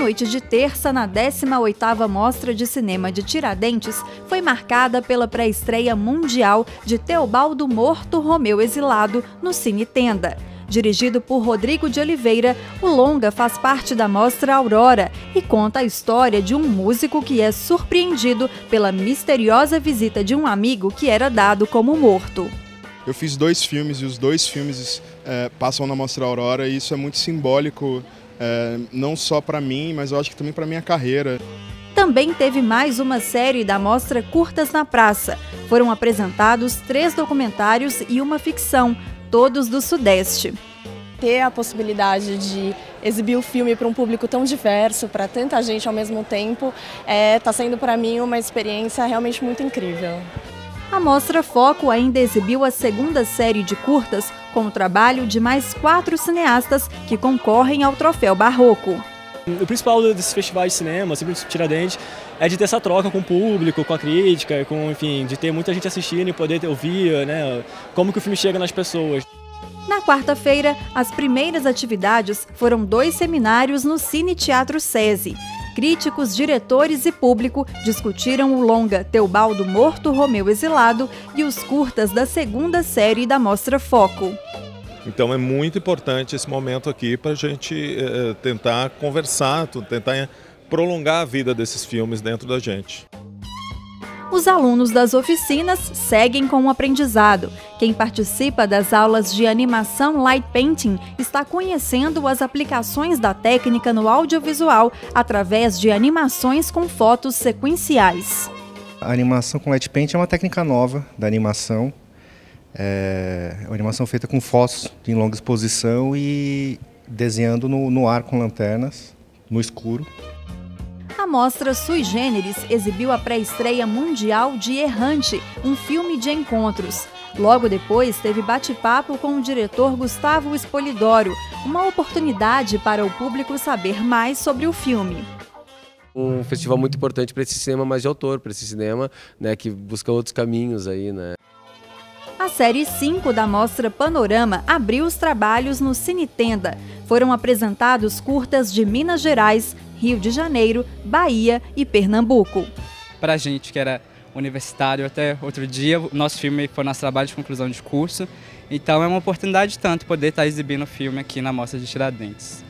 noite de terça na 18ª Mostra de Cinema de Tiradentes foi marcada pela pré-estreia mundial de Teobaldo Morto Romeu Exilado no Cine Tenda. Dirigido por Rodrigo de Oliveira, o longa faz parte da mostra Aurora e conta a história de um músico que é surpreendido pela misteriosa visita de um amigo que era dado como morto. Eu fiz dois filmes e os dois filmes é, passam na mostra Aurora e isso é muito simbólico, é, não só para mim, mas eu acho que também para minha carreira. Também teve mais uma série da mostra Curtas na Praça. Foram apresentados três documentários e uma ficção, todos do Sudeste. Ter a possibilidade de exibir o filme para um público tão diverso, para tanta gente ao mesmo tempo, está é, tá sendo para mim uma experiência realmente muito incrível. A Mostra Foco ainda exibiu a segunda série de curtas, com o trabalho de mais quatro cineastas que concorrem ao Troféu Barroco. O principal desse festival de cinema, sempre Tiradentes, é de ter essa troca com o público, com a crítica, com, enfim, de ter muita gente assistindo e poder ouvir, né, como que o filme chega nas pessoas. Na quarta-feira, as primeiras atividades foram dois seminários no Cine Teatro SESI. Críticos, diretores e público discutiram o longa Teobaldo Morto Romeu Exilado e os curtas da segunda série da Mostra Foco. Então é muito importante esse momento aqui para a gente eh, tentar conversar, tentar prolongar a vida desses filmes dentro da gente. Os alunos das oficinas seguem com o aprendizado. Quem participa das aulas de animação light painting está conhecendo as aplicações da técnica no audiovisual através de animações com fotos sequenciais. A animação com light painting é uma técnica nova da animação é uma animação feita com fotos em longa exposição e desenhando no, no ar com lanternas, no escuro. Mostra Sui Generis exibiu a pré-estreia mundial de Errante, um filme de encontros. Logo depois, teve bate-papo com o diretor Gustavo Espolidoro, uma oportunidade para o público saber mais sobre o filme. Um festival muito importante para esse cinema mais de autor, para esse cinema né, que busca outros caminhos aí, né? A série 5 da mostra Panorama abriu os trabalhos no Cine Tenda. Foram apresentados curtas de Minas Gerais, Rio de Janeiro, Bahia e Pernambuco. Para a gente que era universitário até outro dia, o nosso filme foi nosso trabalho de conclusão de curso. Então é uma oportunidade tanto poder estar exibindo o filme aqui na Mostra de Tiradentes.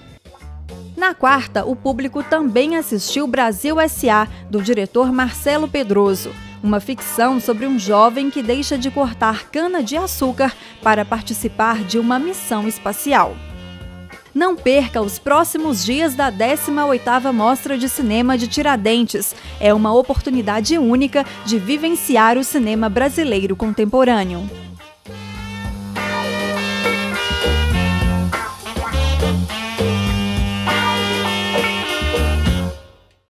Na quarta, o público também assistiu Brasil S.A., do diretor Marcelo Pedroso uma ficção sobre um jovem que deixa de cortar cana-de-açúcar para participar de uma missão espacial. Não perca os próximos dias da 18ª Mostra de Cinema de Tiradentes. É uma oportunidade única de vivenciar o cinema brasileiro contemporâneo.